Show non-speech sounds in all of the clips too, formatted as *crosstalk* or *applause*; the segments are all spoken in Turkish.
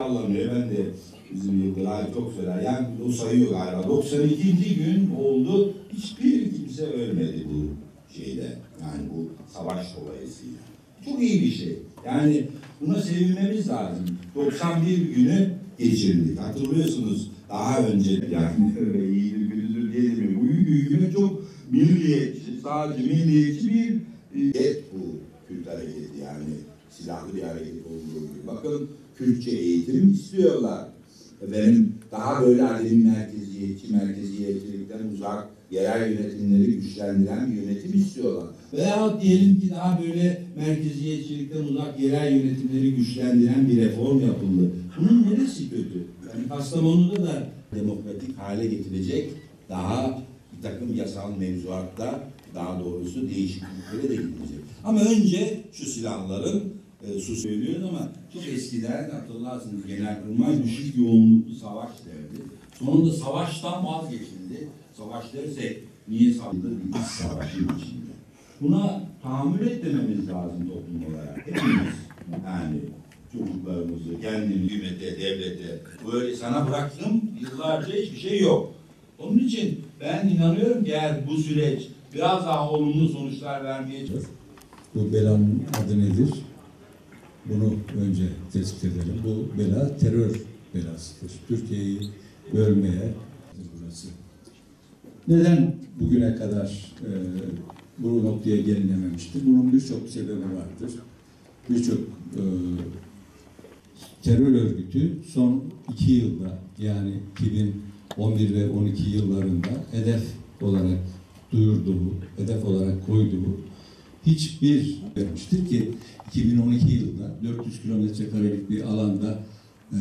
Anlamıyor. Ben de bizim Yıldıray çok söyler. Yani o sayıyor galiba. 92. gün oldu. Hiçbir kimse ölmedi bu şeyde. Yani bu savaş dolayısıyla. Çok iyi bir şey. Yani buna sevinmemiz lazım. 91 günü geçirdik. Hatırlıyorsunuz daha önce yani *laughs* öyle iyidir demiyorum. Bu hükümet çok milliyetçi, sadece milliyetçi bir et bu Kürt hareketi yani silahlı bir hareket olduğu gibi. Bakın Kürtçe eğitim istiyorlar. Efendim daha böyle adil merkeziyetçi, merkeziyetçilikten uzak yerel yönetimleri güçlendiren bir yönetim istiyorlar. Veya diyelim ki daha böyle merkeziyetçilikten uzak yerel yönetimleri güçlendiren bir reform yapıldı. Bunun neresi kötü? Yani Kastamonu'da da demokratik hale getirecek daha bir takım yasal mevzuatta daha doğrusu değişikliklere de gidilecek. Ama önce şu silahların e, su söylüyoruz ama çok eskiden hatırlarsınız Genelkurmay düşük yoğunluklu savaş derdi. Sonunda savaştan vazgeçildi. Savaş dersek niye? Bir iç savaşın içinde. Buna tahammül etmememiz lazım toplum olarak. Hepimiz yani çocuklarımızı, kendini hükümete, devlete böyle sana bıraktım yıllarca hiçbir şey yok. Onun için ben inanıyorum ki eğer bu süreç biraz daha olumlu sonuçlar vermeye Bu belanın adı nedir? Bunu önce tespit edelim. Bu bela terör belasıdır. Türkiye'yi bölmeye burası. Neden bugüne kadar e, bu noktaya gelinememiştir? Bunun birçok sebebi vardır. Birçok e, terör örgütü son iki yılda yani 2011 ve 12 yıllarında hedef olarak duyurduğu, hedef olarak koyduğu hiçbir vermiştir ki 2012 yılında 400 kilometre karelik bir alanda e,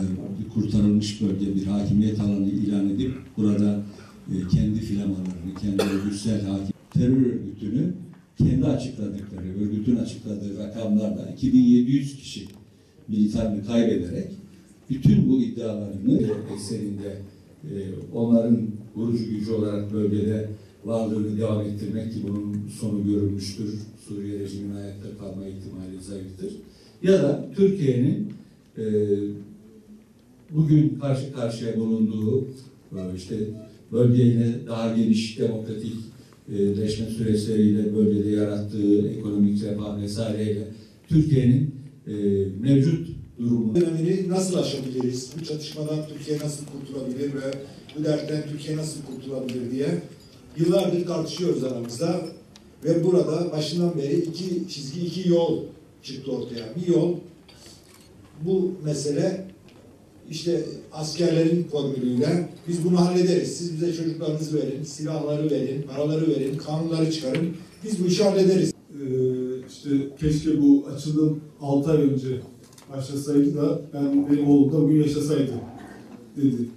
kurtarılmış bölge, bir hakimiyet alanı ilan edip burada e, kendi filamalarını, kendi örgütsel hakim terör örgütünü kendi açıkladıkları, örgütün açıkladığı rakamlarla 2700 kişi militarını kaybederek bütün bu iddialarını ekseninde e, onların vurucu gücü olarak bölgede varlığını devam ettirmek ki bunun sonu görülmüştür. Suriye rejiminin ayakta kalma ihtimali zayıftır. Ya da Türkiye'nin e, bugün karşı karşıya bulunduğu işte bölgeyle daha geniş demokratik e, leşme süreçleriyle bölgede yarattığı ekonomik refah vesaireyle Türkiye'nin e, mevcut durumu dönemini nasıl aşabiliriz? Bu çatışmadan Türkiye nasıl kurtulabilir ve bu dertten Türkiye nasıl kurtulabilir diye yıllardır tartışıyoruz aramızda. Ve burada başından beri iki çizgi, iki yol çıktı ortaya. Bir yol bu mesele işte askerlerin formülüyle biz bunu hallederiz. Siz bize çocuklarınızı verin, silahları verin, paraları verin, kanunları çıkarın. Biz bu işi hallederiz. Ee, işte keşke bu açılım 6 ay önce başlasaydı da ben benim oğlum da bugün yaşasaydı dedi.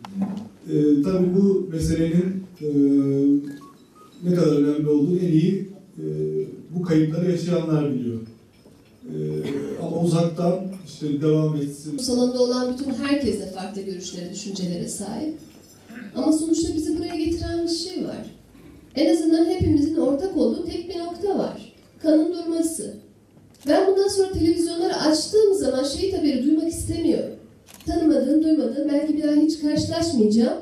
Ee, tabii bu meselenin e, ne kadar önemli olduğunu en iyi e, bu kayıpları yaşayanlar biliyor. Ee, ama uzaktan işte devam etsin, Salonda olan bütün herkes de farklı görüşlere, düşüncelere sahip. Ama sonuçta bizi buraya getiren bir şey var. En azından hepimizin ortak olduğu tek bir nokta var. Kanın durması. Ben bundan sonra televizyonları açtığım zaman şehit haberi duymak istemiyorum. Tanımadığım, duymadığım, belki bir daha hiç karşılaşmayacağım.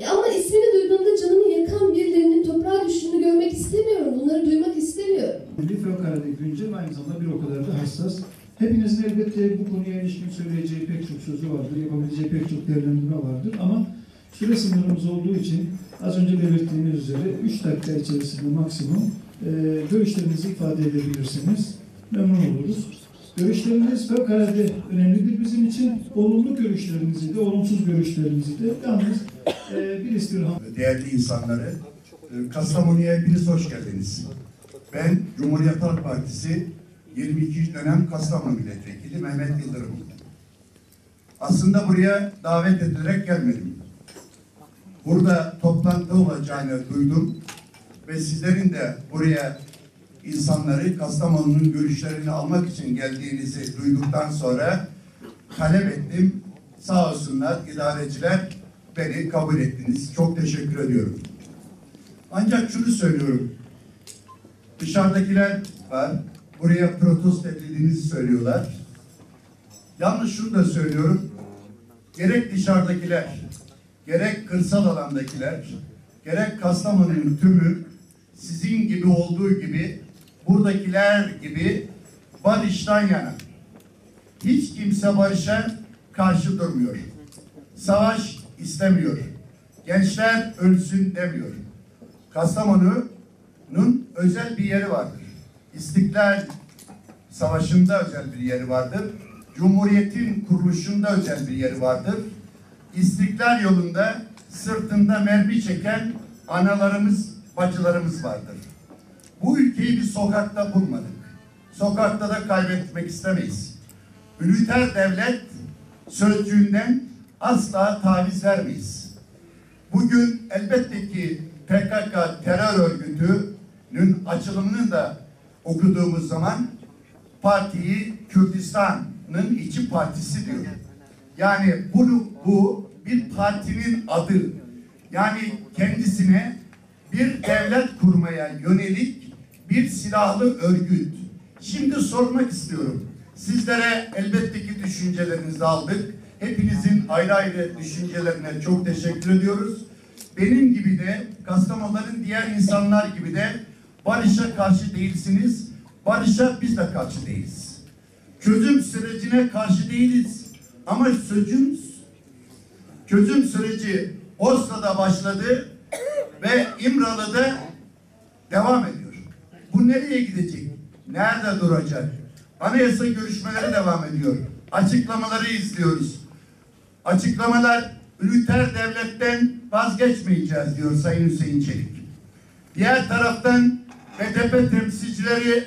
E ama ismini duyduğumda canımı yakan birilerinin toprağa düştüğünü görmek istemiyorum. Bunları duymak istemiyorum. Bir fevkalade güncel aynı zamanda bir o kadar da hassas. Hepinizin elbette bu konuya ilişkin söyleyeceği pek çok sözü vardır, yapabileceği pek çok değerlendirme vardır ama süre sınırımız olduğu için az önce belirttiğimiz üzere 3 dakika içerisinde maksimum e, görüşlerinizi ifade edebilirsiniz. Memnun oluruz. Görüşleriniz fevkalade önemlidir bizim için. Olumlu görüşlerinizi de, olumsuz görüşlerinizi de yalnız e, değerli insanları, e, Kastamonu'ya hepiniz hoş geldiniz. Ben Cumhuriyet Halk Partisi 22. dönem Kastamonu Milletvekili Mehmet Yıldırım. Aslında buraya davet edilerek gelmedim. Burada toplantı olacağını duydum ve sizlerin de buraya insanları Kastamonu'nun görüşlerini almak için geldiğinizi duyduktan sonra talep ettim. Sağ olsunlar idareciler beni kabul ettiniz. Çok teşekkür ediyorum. Ancak şunu söylüyorum. Dışarıdakiler var. Buraya protesto edildiğinizi söylüyorlar. Yalnız şunu da söylüyorum. gerek dışarıdakiler, gerek kırsal alandakiler, gerek Kastamonu'nun tümü sizin gibi olduğu gibi buradakiler gibi barıştan yana. Hiç kimse barışa karşı durmuyor. Savaş istemiyor. Gençler ölsün demiyor. Kastamonu'nun özel bir yeri vardır. İstiklal Savaşı'nda özel bir yeri vardır. Cumhuriyetin kuruluşunda özel bir yeri vardır. İstiklal yolunda sırtında mermi çeken analarımız, bacılarımız vardır. Bu ülkeyi bir sokakta bulmadık. Sokakta da kaybetmek istemeyiz. Üniter devlet sözcüğünden asla taviz vermeyiz. Bugün elbette ki PKK terör örgütünün açılımını da okuduğumuz zaman partiyi Kürdistan'ın içi partisi diyor. Yani bunu bu bir partinin adı. Yani kendisine bir devlet kurmaya yönelik bir silahlı örgüt. Şimdi sormak istiyorum. Sizlere elbette ki düşüncelerinizi aldık. Hepinizin ayrı ayrı düşüncelerine çok teşekkür ediyoruz. Benim gibi de Kastamonu'ların diğer insanlar gibi de barışa karşı değilsiniz. Barışa biz de karşı değiliz. Çözüm sürecine karşı değiliz. Ama çözüm çözüm süreci Oslo'da başladı ve İmralı'da devam ediyor. Bu nereye gidecek? Nerede duracak? Anayasa görüşmeleri devam ediyor. Açıklamaları izliyoruz. Açıklamalar üniter devletten vazgeçmeyeceğiz diyor Sayın Hüseyin Çelik. Diğer taraftan BDP temsilcileri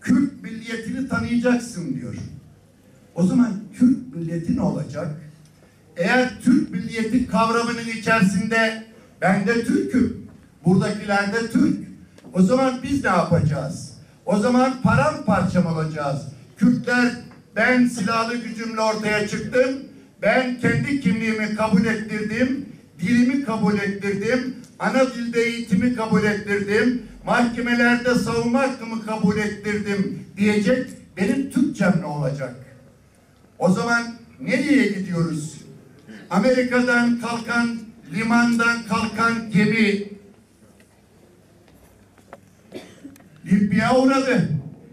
Kürt milliyetini tanıyacaksın diyor. O zaman Kürt milleti ne olacak? Eğer Türk milliyeti kavramının içerisinde ben de Türk'üm, buradakiler de Türk. O zaman biz ne yapacağız? O zaman paramparça mı olacağız? Kürtler ben silahlı gücümle ortaya çıktım. Ben kendi kimliğimi kabul ettirdim. Dilimi kabul ettirdim. Ana dilde eğitimi kabul ettirdim. Mahkemelerde savunma hakkımı kabul ettirdim diyecek. Benim Türkçem ne olacak? O zaman nereye gidiyoruz? Amerika'dan kalkan, limandan kalkan gemi Libya'ya uğradı.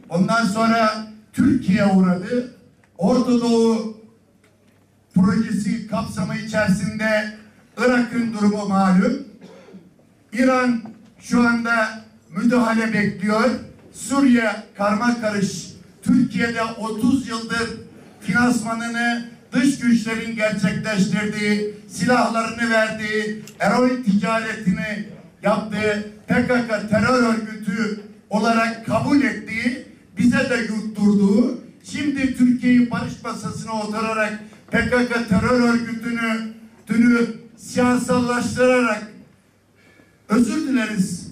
Ondan sonra Türkiye uğradı. Orta Doğu projesi kapsamı içerisinde Irak'ın durumu malum. İran şu anda müdahale bekliyor. Suriye karma karış. Türkiye'de 30 yıldır finansmanını dış güçlerin gerçekleştirdiği, silahlarını verdiği, eroin ticaretini yaptığı PKK terör örgütü olarak kabul ettiği, bize de yutturduğu, şimdi Türkiye'yi barış masasına oturarak PKK terör örgütünü tünü siyasallaştırarak özür dileriz.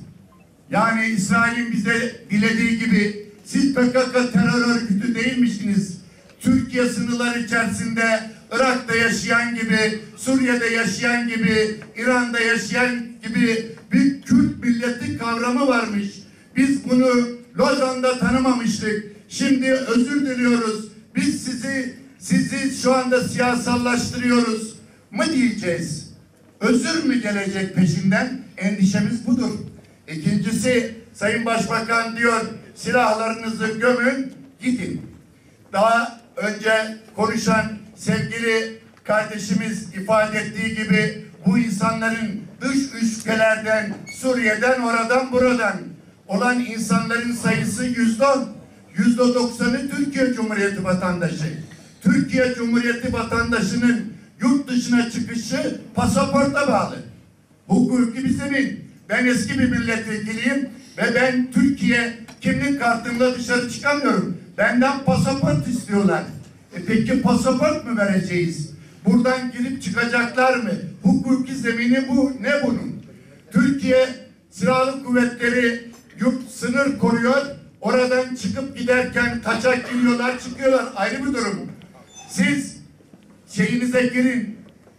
Yani İsrail'in bize dilediği gibi siz PKK terör örgütü değilmişsiniz. Türkiye sınırları içerisinde Irak'ta yaşayan gibi, Suriye'de yaşayan gibi, İran'da yaşayan gibi bir Kürt milleti kavramı varmış. Biz bunu Lozan'da tanımamıştık. Şimdi özür diliyoruz. Biz sizi sizi şu anda siyasallaştırıyoruz mı diyeceğiz? Özür mü gelecek peşinden? Endişemiz budur. İkincisi Sayın Başbakan diyor silahlarınızı gömün gidin. Daha önce konuşan sevgili kardeşimiz ifade ettiği gibi bu insanların dış ülkelerden, Suriye'den, oradan, buradan olan insanların sayısı yüzde on. Yüzde doksanı Türkiye Cumhuriyeti vatandaşı. Türkiye Cumhuriyeti vatandaşının yurt dışına çıkışı pasaporta bağlı. Hukuki bir zemin. Ben eski bir milletvekiliyim ve ben Türkiye kimlik kartımla dışarı çıkamıyorum. Benden pasaport istiyorlar. E peki pasaport mu vereceğiz? Buradan girip çıkacaklar mı? Hukuki zemini bu. Ne bunun? Türkiye Silahlı Kuvvetleri yurt sınır koruyor. Oradan çıkıp giderken kaçak giriyorlar çıkıyorlar. Ayrı bir durum. Siz şeyinize girin.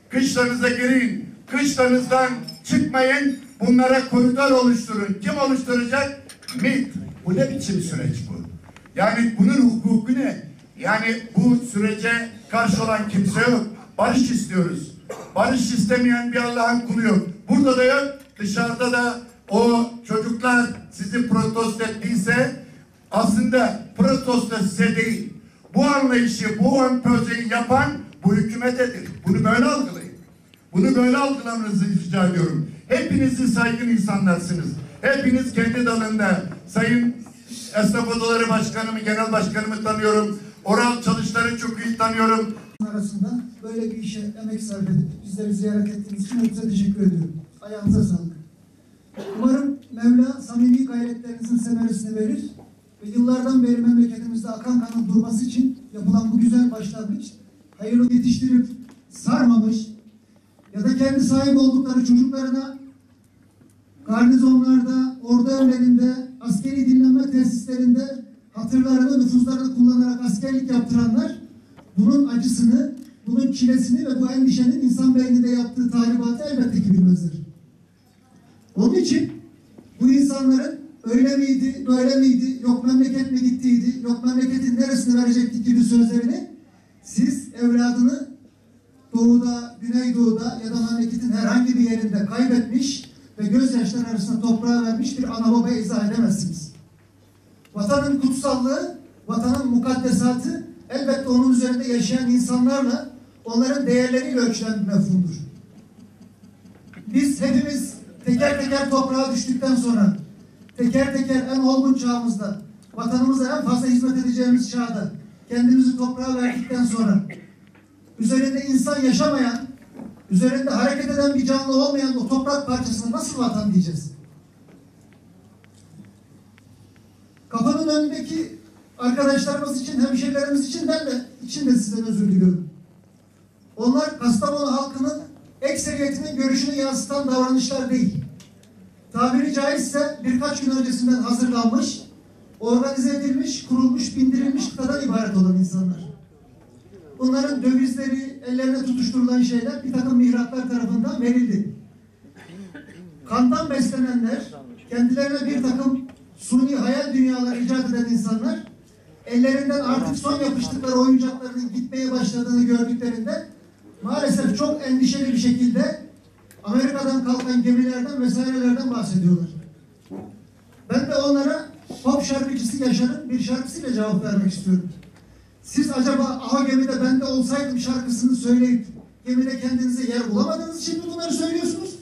Kışlanıza girin. Kışlanızdan çıkmayın. Bunlara koridor oluşturun. Kim oluşturacak? MİT. Bu ne biçim süreç bu? Yani bunun hukuku ne? Yani bu sürece karşı olan kimse yok. barış istiyoruz. Barış istemeyen bir Allah'ın kulu yok. Burada da yok, dışarıda da o çocuklar sizi protesto ettiyse aslında protesto size değil. Bu anlayışı, bu empozeyi yapan bu hükümetedir. Bunu böyle algılayın. Bunu böyle algılamanızı rica ediyorum. Hepinizi saygın insanlarsınız. Hepiniz kendi dalında Sayın Esnaf Odaları Başkanımı, Genel Başkanımı tanıyorum. Oral Çalışlar'ı çok iyi tanıyorum. arasında böyle bir işe emek sarf edip bizleri ziyaret ettiğiniz için hepinize teşekkür ediyorum. Ayağınıza sağlık. Umarım Mevla samimi gayretlerinizin semeresini verir ve yıllardan beri memleketimizde akan kanın durması için yapılan bu güzel başlangıç hayırlı yetiştirip sarmamış ya da kendi sahip oldukları çocuklarına garnizonlarda, ordu evlerinde, askeri dinlenme tesislerinde hatırlarını, nüfuzlarını kullanarak askerlik yaptıranlar bunun acısını, bunun çilesini ve bu endişenin insan beyninde yaptığı tahribatı elbette ki bilmezler. Onun için bu insanların öyle miydi, böyle miydi, yok memleket mi gittiydi, yok memleketin neresini verecektik gibi sözlerini siz evladını doğuda, güneydoğuda ya da memleketin herhangi bir yerinde kaybetmiş ve gözyaşları arasında toprağa vermiş bir ana baba izah edemezsiniz. Vatanın kutsallığı, vatanın mukaddesatı elbette onun üzerinde yaşayan insanlarla, onların değerleriyle ölçülen bir mefhumdur. Biz hepimiz teker teker toprağa düştükten sonra, teker teker en olgun çağımızda, vatanımıza en fazla hizmet edeceğimiz çağda, kendimizi toprağa verdikten sonra, üzerinde insan yaşamayan, üzerinde hareket eden bir canlı olmayan o toprak parçasına nasıl vatan diyeceğiz? Kapının önündeki arkadaşlarımız için, hemşehrilerimiz için ben de, için de sizden özür diliyorum. Onlar Kastamonu halkının ekseriyetinin görüşünü yansıtan davranışlar değil. Tabiri caizse birkaç gün öncesinden hazırlanmış, organize edilmiş, kurulmuş, bindirilmiş kıtadan ibaret olan insanlar. Bunların dövizleri, ellerine tutuşturulan şeyler bir takım mihraklar tarafından verildi. Kandan beslenenler, kendilerine bir takım suni hayal dünyaları icat eden insanlar, ellerinden artık son yapıştıkları oyuncaklarının gitmeye başladığını gördüklerinde maalesef çok endişeli bir şekilde Amerika'dan kalkan gemilerden vesairelerden bahsediyorlar. Ben de onlara pop şarkıcısı Yaşar'ın bir şarkısıyla cevap vermek istiyorum. Siz acaba aha gemide ben de olsaydım şarkısını söyleyip gemide kendinize yer bulamadığınız için mi bunları söylüyorsunuz?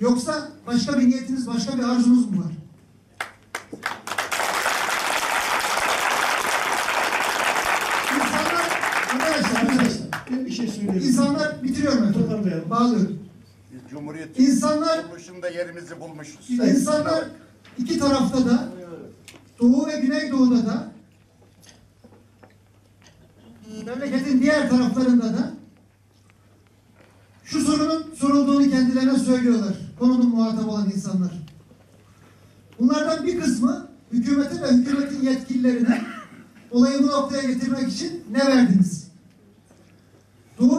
Yoksa başka bir niyetiniz, başka bir arzunuz mu var? Ben bir şey söyleyeyim. insanlar bitiriyorum efendim. Toparlayalım. Bağlıyorum. Biz Cumhuriyet İnsanlar kuruluşunda yerimizi bulmuşuz. İnsanlar iki tarafta da Doğu ve Güneydoğu'da da memleketin diğer taraflarında da şu sorunun sorulduğunu kendilerine söylüyorlar. Konunun muhatabı olan insanlar. Bunlardan bir kısmı hükümete ve hükümetin yetkililerine olayı bu noktaya getirmek için ne verdiniz?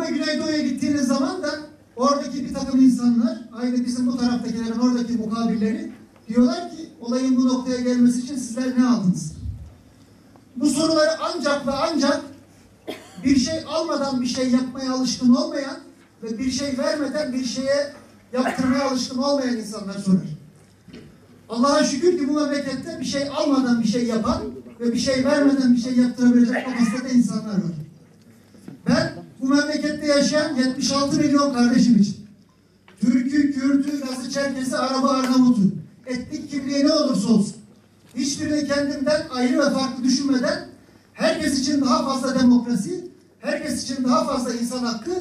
Güneydoğu'ya gittiğiniz zaman da oradaki bir takım insanlar, aynı bizim bu taraftakilerin oradaki mukabilleri diyorlar ki olayın bu noktaya gelmesi için sizler ne aldınız? Bu soruları ancak ve ancak bir şey almadan bir şey yapmaya alışkın olmayan ve bir şey vermeden bir şeye yaptırmaya alışkın olmayan insanlar sorar. Allah'a şükür ki bu memlekette bir şey almadan bir şey yapan ve bir şey vermeden bir şey yaptırabilecek kapasitede insanlar var. Yaşayan 76 milyon kardeşim için Türk'ü, Kürt'ü, Laz'ı, Çerkez'i, Arap'ı, Arnavut'u etnik kimliği ne olursa olsun hiçbirini kendimden ayrı ve farklı düşünmeden herkes için daha fazla demokrasi, herkes için daha fazla insan hakkı,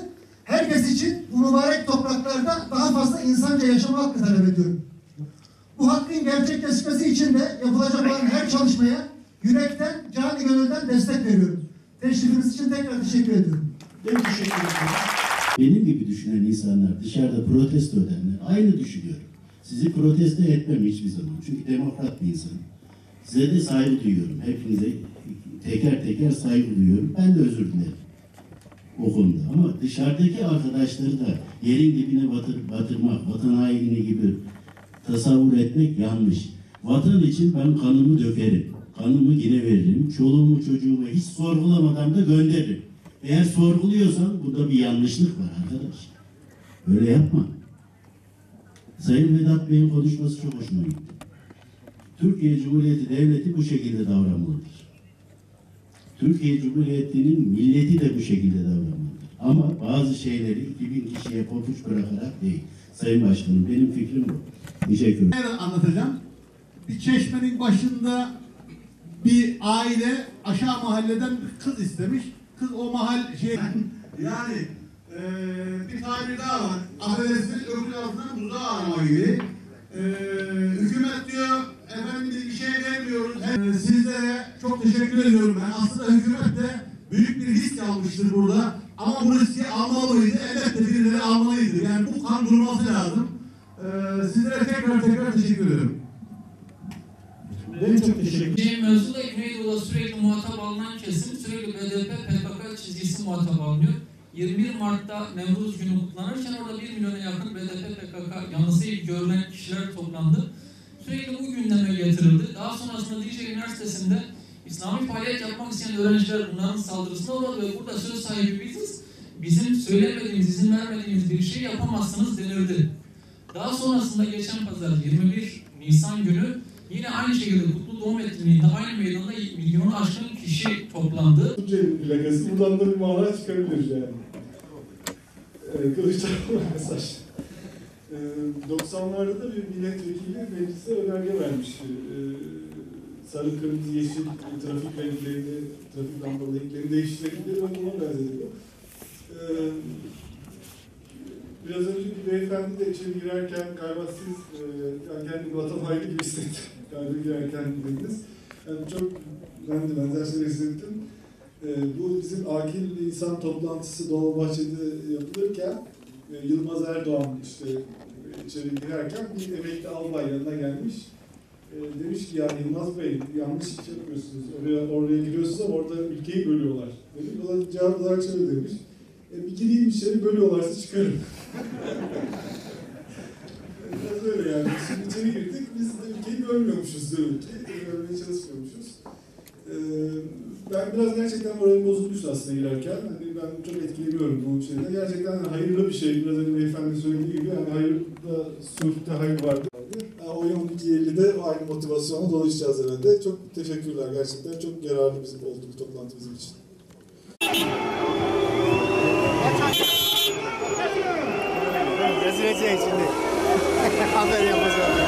herkes için bu mübarek topraklarda daha fazla insanca yaşama hakkı talep ediyorum. Bu hakkın gerçekleşmesi için de yapılacak olan her çalışmaya yürekten, cani gönülden destek veriyorum. Teşrifiniz için tekrar teşekkür ediyorum. Ben teşekkür. Benim gibi düşünen insanlar, dışarıda protesto edenler aynı düşünüyor. Sizi protesto etmem hiçbir zaman. Çünkü demokrat bir insanım. Size de saygı duyuyorum. Hepinize teker teker saygı duyuyorum. Ben de özür dilerim. O konuda. Ama dışarıdaki arkadaşları da yerin dibine batır, batırmak, vatan haini gibi tasavvur etmek yanlış. Vatan için ben kanımı dökerim. Kanımı yine veririm. Çoluğumu çocuğumu hiç sorgulamadan da gönderirim. Eğer sorguluyorsan burada bir yanlışlık var arkadaş. Öyle yapma. Sayın Vedat Bey'in konuşması çok hoşuma gitti. Türkiye Cumhuriyeti Devleti bu şekilde davranmalıdır. Türkiye Cumhuriyeti'nin milleti de bu şekilde davranmalıdır. Ama bazı şeyleri 2000 kişiye papuç bırakarak değil. Sayın Başkanım benim fikrim bu. Teşekkür ederim. Nereden anlatacağım? Bir çeşmenin başında bir aile aşağı mahalleden kız istemiş. Kız o mahal şey yani eee bir tabir daha var. Affedersiniz öküz altından buzağı arama gibi. Eee hükümet diyor efendim biz bir şey vermiyoruz. Eee, sizlere çok teşekkür ediyorum ben. Aslında hükümet de büyük bir risk almıştır burada. Ama bu riski almalıydı. Elbette birileri almalıydı. Yani bu kan durması lazım. Eee sizlere tekrar tekrar teşekkür ederim. Ben çok teşekkür Bir mevzuyla Güneydoğu'da sürekli muhatap alınan kesim sürekli BDP, PKK çizgisi muhatap alınıyor. 21 Mart'ta Nevruz günü kutlanırken orada 1 milyona yakın BDP, PKK yanlısı görülen kişiler toplandı. Sürekli bu gündeme getirildi. Daha sonrasında Dicle Üniversitesi'nde İslami faaliyet yapmak isteyen öğrenciler bunların saldırısına uğradı ve burada söz sahibi biziz. Bizim söylemediğimiz, izin vermediğimiz bir şey yapamazsınız denildi. Daha sonrasında geçen pazar 21 Nisan günü yine aynı şekilde kutlu doğum etkinliğinde aynı meydanda milyonu aşkın kişi toplandı. Tunceli plakası buradan da bir mana çıkabilir yani. Ee, Kılıçdaroğlu mesaj. Ee, 90'larda da bir milletvekili meclise önerge vermiş. Ee, sarı, kırmızı, yeşil trafik renklerini, trafik lambalı renklerini değiştirebilir ve buna benzetiyor. Ee, biraz önce bir beyefendi de içeri girerken galiba siz e, yani kendi vatan haini gibi hissettim. Galiba girerken dediniz. Yani çok ben de benzer şeyler hissettim. Ee, bu bizim akil insan toplantısı Dolmabahçe'de yapılırken e, Yılmaz Erdoğan işte e, içeri girerken bir emekli albay yanına gelmiş. E, demiş ki ya Yılmaz Bey yanlış iş yapıyorsunuz. Oraya, oraya giriyorsunuz ama orada ülkeyi bölüyorlar. Demiş. O da cevap olarak şöyle demiş. E, bir gireyim içeri bölüyorlarsa çıkarım. *laughs* Biraz öyle yani. Şimdi içeri girdik. Biz de ülkeyi bölmüyormuşuz demek ki. Bölmeye çalışmıyormuşuz. Ee, ben biraz gerçekten moralim bozulmuştu aslında girerken. Hani ben çok etkileniyorum bu şeyden. Gerçekten hayırlı bir şey. Biraz önce beyefendi söylediği gibi yani hayırda, sulhte hayır vardır. O 12.50'de aynı motivasyonla dolaşacağız herhalde. Çok teşekkürler gerçekten. Çok yararlı bizim oldu bu toplantı bizim için. Rezil edecek şimdi. Haber yapacağım.